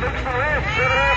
Six for eight, seven